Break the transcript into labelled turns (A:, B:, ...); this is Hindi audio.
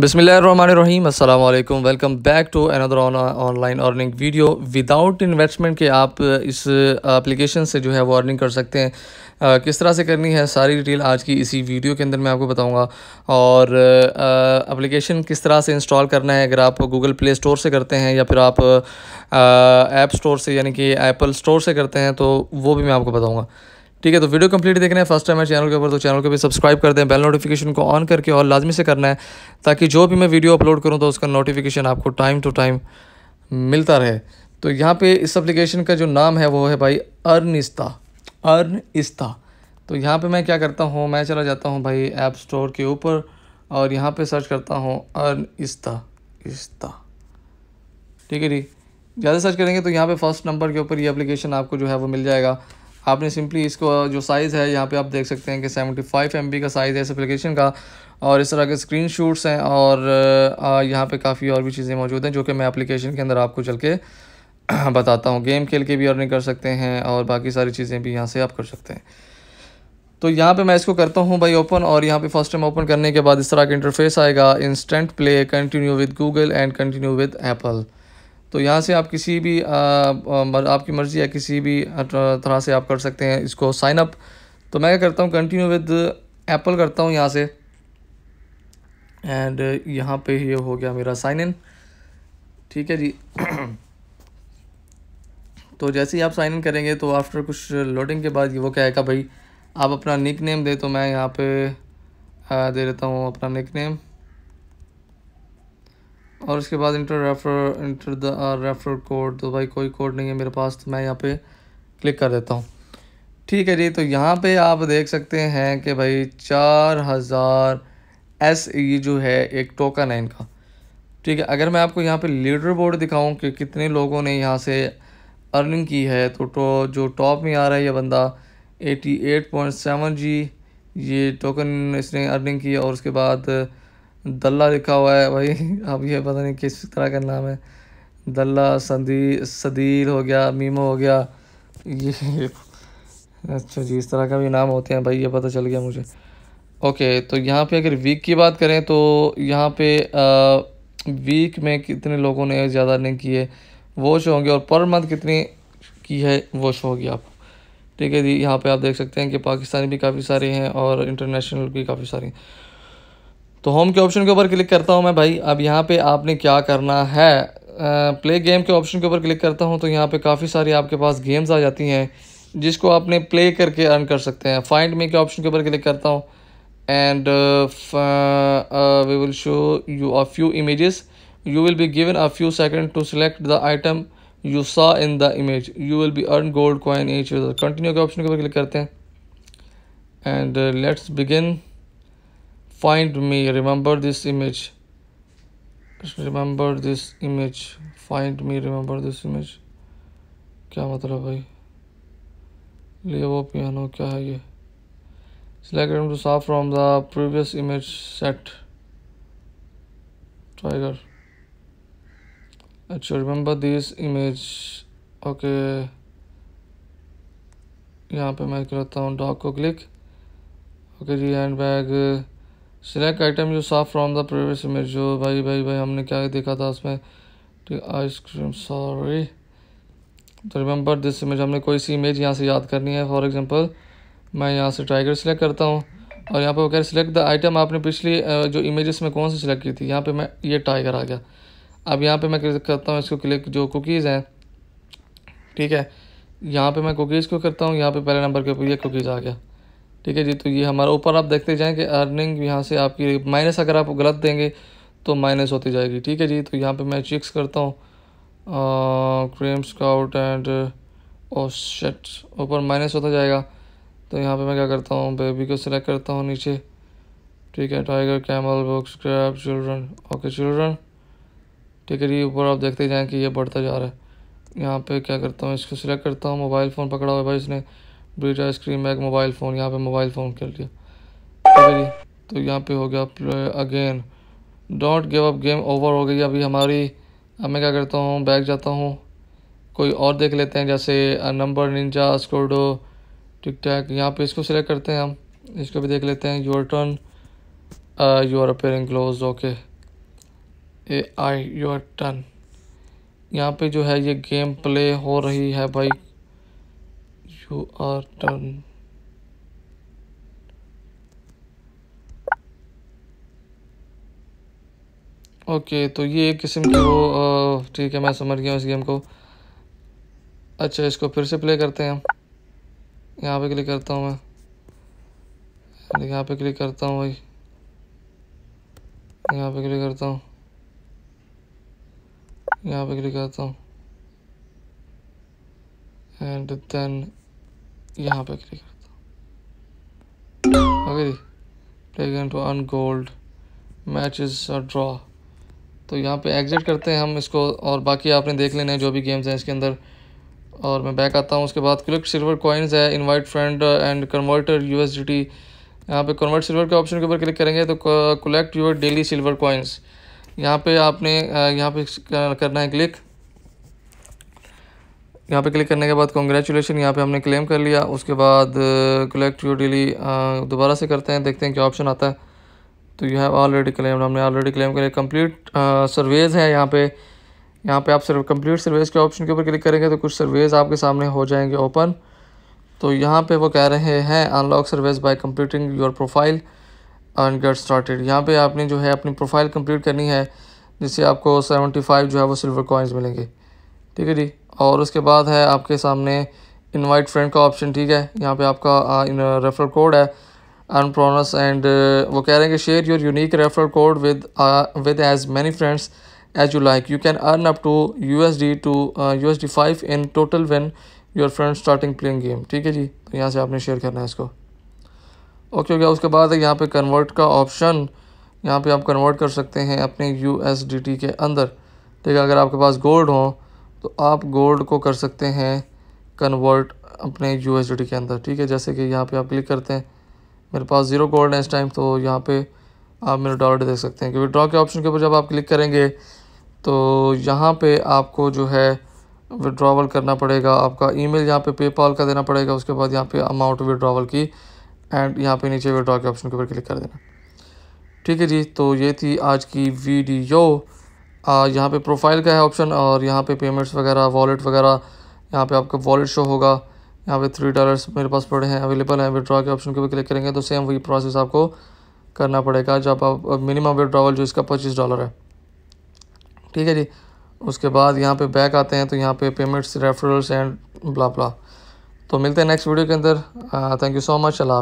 A: बिसमीम अल्लाम welcome back to another online earning video. Without investment के आप इस एप्लीकेशन से जो है वो अर्निंग कर सकते हैं। uh, किस तरह से करनी है सारी डिटेल आज की इसी वीडियो के अंदर मैं आपको बताऊँगा। और एप्लीकेशन किस तरह से इंस्टॉल करना है अगर आप गूगल प्ले स्टोर से करते हैं या फिर आप ऐप स्टोर से यानी कि एप्पल स्टोर से करते हैं तो वो भी मैं आपको बताऊँगा। ठीक है तो वीडियो कंप्लीट देखना है फ़र्स्ट टाइम है चैनल के ऊपर तो चैनल को भी सब्सक्राइब कर दें बेल नोटिफिकेशन को ऑन करके और लाजमी से करना है, ताकि जो भी मैं वीडियो अपलोड करूँ तो उसका नोटिफिकेशन आपको टाइम टू टाइम मिलता रहे। तो यहाँ पे इस एप्लीकेशन का जो नाम है, वो है भाई अर्निस्ता। अर्निस्ता। तो यहाँ पे मैं क्या करता हूँ, मैं चला जाता हूँ भाई ऐप स्टोर के ऊपर और यहाँ पे सर्च करता हूँ अर्न इस्ता। इस्ता ठीक है जी? ज़्यादा सर्च करेंगे तो यहाँ पे फ़र्स्ट नंबर के ऊपर ये एप्लीकेशन आपको जो है, वो मिल जाएगा। आपने सिंपली इसको जो साइज़ है, यहाँ पे आप देख सकते हैं कि 75 फाइव एम का साइज़ है इस एप्लीकेशन का और इस तरह के स्क्रीन शूट्स हैं और यहाँ पे काफ़ी और भी चीज़ें मौजूद हैं जो कि मैं एप्लीकेशन के अंदर आपको चल के बताता हूँ। गेम खेल के भी अर्निंग कर सकते हैं और बाकी सारी चीज़ें भी यहाँ से आप कर सकते हैं। तो यहाँ पे मैं इसको करता हूँ भाई ओपन और यहाँ पे फ़र्स्ट टाइम ओपन करने के बाद इस तरह का इंटरफेस आएगा। Instant play continue with Google and continue with Apple तो यहाँ से आप किसी भी आपकी मर्ज़ी या किसी भी तरह से आप कर सकते हैं इसको साइन अप तो मैं क्या करता हूँ कंटिन्यू विद एप्पल करता हूँ यहाँ से। एंड यहाँ पे ये हो गया मेरा साइन इन ठीक है जी। तो जैसे ही आप साइन इन करेंगे तो आफ्टर कुछ लोडिंग के बाद ये वो है भाई, आप अपना निक नेम दे तो मैं यहाँ पे दे देता हूँ अपना निक नेम और उसके बाद enter refer enter the refer code तो भाई कोई कोड नहीं है मेरे पास तो मैं यहाँ पे क्लिक कर देता हूँ। ठीक है जी तो यहाँ पे आप देख सकते हैं कि भाई चार हज़ार एस ई जो है एक टोकन है इनका। ठीक है अगर मैं आपको यहाँ पे लीडर बोर्ड दिखाऊँ कि कितने लोगों ने यहाँ से अर्निंग की है तो, तो जो टॉप में आ रहा है ये बंदा eighty eight point seven G ये टोकन इसने अर्निंग की और उसके बाद दल्ला लिखा हुआ है भाई। अब ये पता नहीं किस तरह का नाम है। दल्ला संदी सदील हो गया मीमो हो गया। ये अच्छा जी इस तरह का भी नाम होते हैं भाई ये पता चल गया मुझे। ओके तो यहाँ पे अगर वीक की बात करें तो यहाँ पे आ, वीक में कितने लोगों ने ज़्यादा नहीं किए? वो शो होंगे और पर मंथ कितनी की है वो शो होगी आप। ठीक है जी यहाँ पे आप देख सकते हैं कि पाकिस्तानी भी काफ़ी सारे हैं और इंटरनेशनल भी काफ़ी सारे हैं। तो होम के ऑप्शन के ऊपर क्लिक करता हूँ मैं भाई। अब यहाँ पे आपने क्या करना है? प्ले गेम के ऑप्शन के ऊपर क्लिक करता हूँ तो यहाँ पे काफ़ी सारी आपके पास गेम्स आ जाती हैं, जिसको आपने प्ले करके अर्न कर सकते हैं। फाइंड मी के ऑप्शन के ऊपर क्लिक करता हूँ and we will show you a few images you will be given a few second to select the item you saw in the image you will be earn gold coin each continue के ऑप्शन के ऊपर क्लिक करते हैं। And let's begin find me remember this image remember this image find me remember this image क्या मतलब भाई लेवो पियानो क्या है ये select to start from the previous image set tiger अच्छा remember this image ओके यहाँ पे मैं करता हूँ डॉग को click okay ji handbag select item you saw from the previous image जो भाई भाई भाई हमने क्या देखा था उसमें? आइसक्रीम सॉरी तो रिमेंबर दिस इमेज हमने कोई सी इमेज यहाँ से याद करनी है. फॉर एग्जांपल मैं यहाँ से टाइगर सेलेक्ट करता हूँ और यहाँ पे वो कह सिलेक्ट द आइटम आपने पिछली जो इमेजेस में कौन सी सिलेक्ट की थी? यहाँ पे मैं, ये टाइगर आ गया। अब यहाँ पे मैं करता हूँ, इसको क्लिक जो कुकीज़ हैं। ठीक है? यहाँ पे मैं कुकीज़ को करता हूँ, यहाँ पे पहले नंबर के ऊपर ये कुकीज़ आ गया। ठीक है जी तो ये हमारा ऊपर आप देखते जाएँ कि अर्निंग यहाँ से आपकी माइनस अगर आप गलत देंगे तो माइनस होती जाएगी। ठीक है जी तो यहाँ पे मैं चिक्स करता हूँ। क्रीम स्काउट एंड ओ ऊपर माइनस होता जाएगा। तो यहाँ पे मैं क्या करता हूँ बेबी को सिलेक्ट करता हूँ नीचे। ठीक है tiger camel books crap children okay children ठीक है जी, ऊपर आप देखते जाएँ कि ये बढ़ता जा रहा है। यहाँ पे क्या करता हूँ, इसको सिलेक्ट करता हूँ मोबाइल फ़ोन पकड़ा हुआ है भाई इसने। ब्रिट आइसक्रीम, एक मोबाइल फ़ोन, यहाँ पे मोबाइल फ़ोन खेल लिया तो यहाँ पे हो गया again don't give up game over हो गई। अभी हमारी अब मैं क्या करता हूँ, बैग जाता हूँ। कोई और देख लेते हैं, जैसे नंबर निंजा स्कोडो टिक टैक यहाँ पे इसको सिलेक्ट करते हैं हम। इसको भी देख लेते हैं your turn you are appearing close okay A I your are turn यहाँ पे जो है, ये गेम प्ले हो रही है भाई। You are turn okay okay, तो ये एक किस्म की वो ठीक है मैं समझ गया इस गेम को। अच्छा इसको फिर से प्ले करते हैं। हम यहाँ पे क्लिक करता हूँ मैं। यहाँ पे क्लिक करता हूँ भाई। यहाँ पे क्लिक करता हूँ। यहाँ पे क्लिक करता हूँ। एंड देन यहाँ पे क्लिक करता हूँ। Okay play to earn gold matches draw तो यहाँ पे एग्जिट करते हैं हम इसको और बाकी आपने देख लेने है जो भी गेम्स हैं इसके अंदर। और मैं बैक आता हूँ उसके बाद क्लिक सिल्वर कॉइन्स है invite friend and converter U S यहाँ पर कन्वर्ट सिल्वर के ऑप्शन के ऊपर क्लिक करेंगे तो collect your daily silver coins यहाँ पे आपने यहाँ पे करना है क्लिक यहाँ पे क्लिक करने के बाद कॉन्ग्रेचुलेशन यहाँ पे हमने क्लेम कर लिया। उसके बाद कलेक्ट यू डेली दोबारा से करते हैं, देखते हैं क्या ऑप्शन आता है। तो यू हैव ऑलरेडी क्लेम हमने ऑलरेडी क्लेम कर लिया। कंप्लीट सर्वेज है यहाँ पे। यहाँ पे आप सिर्फ़ कंप्लीट सर्वेज के ऑप्शन के ऊपर क्लिक करेंगे तो कुछ सर्वेज आपके सामने हो जाएँगे ओपन तो यहाँ पे वो कह रहे हैं unlock surveys by completing your profile and get started यहाँ पे आपने जो है अपनी प्रोफ़ाइल कंप्लीट करनी है, जिससे आपको सेवेंटी फाइव जो है वो सिल्वर कॉइन्स मिलेंगे। ठीक है जी? और उसके बाद है आपके सामने इनवाइट फ्रेंड का ऑप्शन ठीक है? यहाँ पे आपका रेफर कोड है। अनप्रोनस एंड वो कह रहे हैं कि share your unique refer code with with as many friends as you like you can earn up to U S D two U S D five in total when your friend starting playing game ठीक है जी? तो यहाँ से आपने शेयर करना है इसको। ओके हो गया। उसके बाद है यहाँ पे कन्वर्ट का ऑप्शन यहाँ पे आप कन्वर्ट कर सकते हैं अपने यू एस डी टी के अंदर। ठीक है, अगर आपके पास गोल्ड हो तो आप गोल्ड को कर सकते हैं कन्वर्ट अपने यू के अंदर, ठीक है? जैसे कि यहाँ पे आप क्लिक करते हैं, मेरे पास ज़ीरो गोल्ड है इस टाइम तो यहाँ पे आप मेरे डॉलर देख सकते हैं कि विड्रॉ के ऑप्शन के ऊपर जब आप क्लिक करेंगे तो यहाँ पे आपको जो है विड्रॉवल करना पड़ेगा, आपका ईमेल यहाँ पे पेपाल का देना पड़ेगा, उसके बाद यहाँ पे अमाउंट विड्रॉवल की एंड यहाँ पे नीचे विड्रॉ के ऑप्शन के ऊपर क्लिक कर देना। ठीक है जी तो ये थी आज की वीडियो यहाँ पे प्रोफ़ाइल का है ऑप्शन और यहाँ पे पेमेंट्स वगैरह वॉलेट वगैरह, यहाँ पे आपका वॉलेट शो होगा। यहाँ पे थ्री डॉलर्स मेरे पास पड़े हैं अवेलेबल हैं विड्रॉ के ऑप्शन के ऊपर क्लिक करेंगे तो सेम वही प्रोसेस आपको करना पड़ेगा जब आप मिनिमम विड्रॉवल जो इसका पच्चीस डॉलर है। ठीक है जी? उसके बाद यहाँ पे बैक आते हैं तो यहाँ पे payments referrals and blah blah तो मिलते हैं नेक्स्ट वीडियो के अंदर। Thank you so much Allah